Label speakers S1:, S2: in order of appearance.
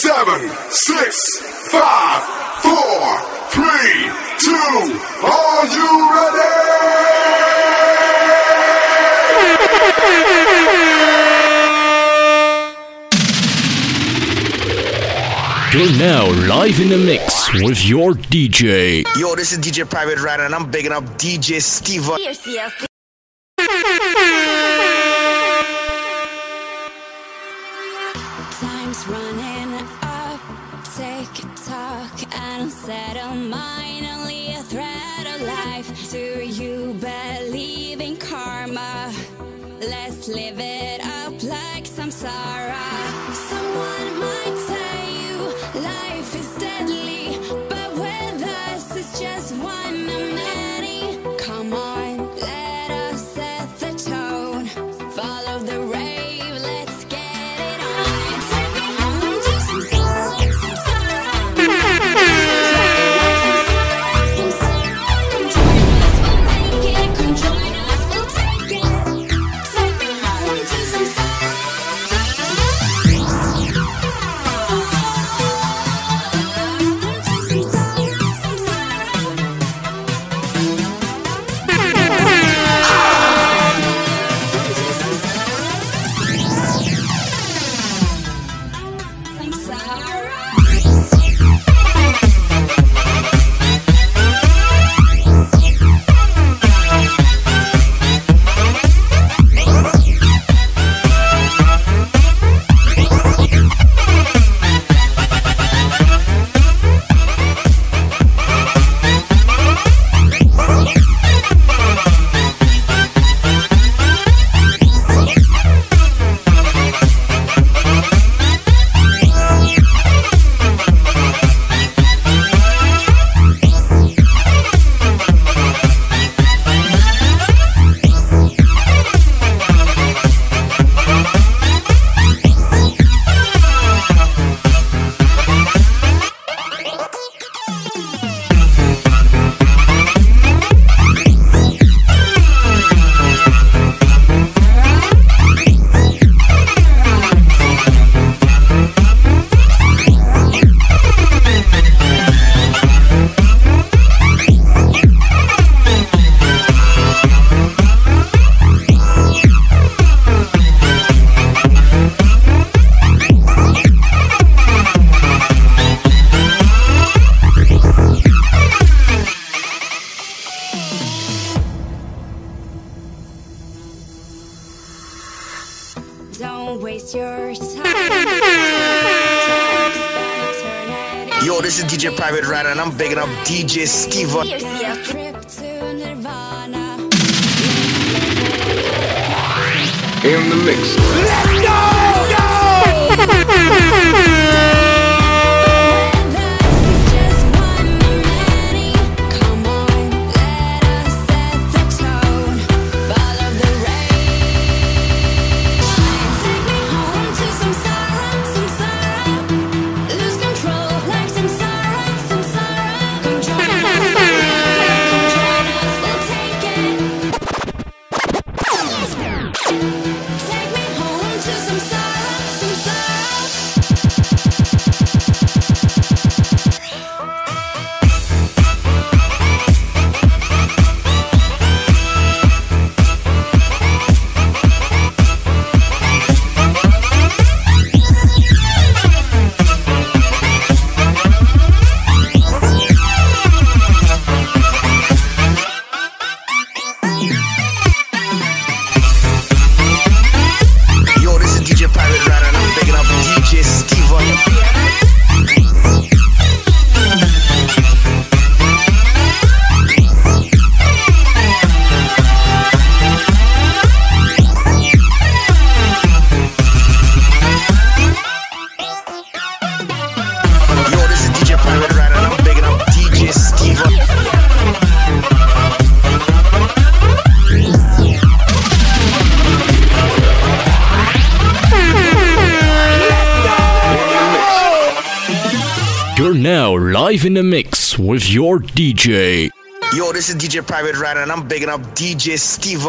S1: seven, six, five, four, three, two. Are you ready?
S2: You're now live in the mix with your DJ.
S3: Yo, this is DJ Private Rider, and I'm bigging up DJ Steve.
S4: Time's running up, take a talk and settle mine. Only a thread of life. Do you believe in karma? Let's live it up like samsara. Don't waste your time.
S3: Yo, this is DJ Private Rider, and I'm begging up DJ Steve.
S4: Trip to Nirvana.
S1: In the mix.
S4: Take
S2: live in the mix with your DJ.
S3: Yo, this is DJ Private Rider, and I'm bigging up DJ Steve.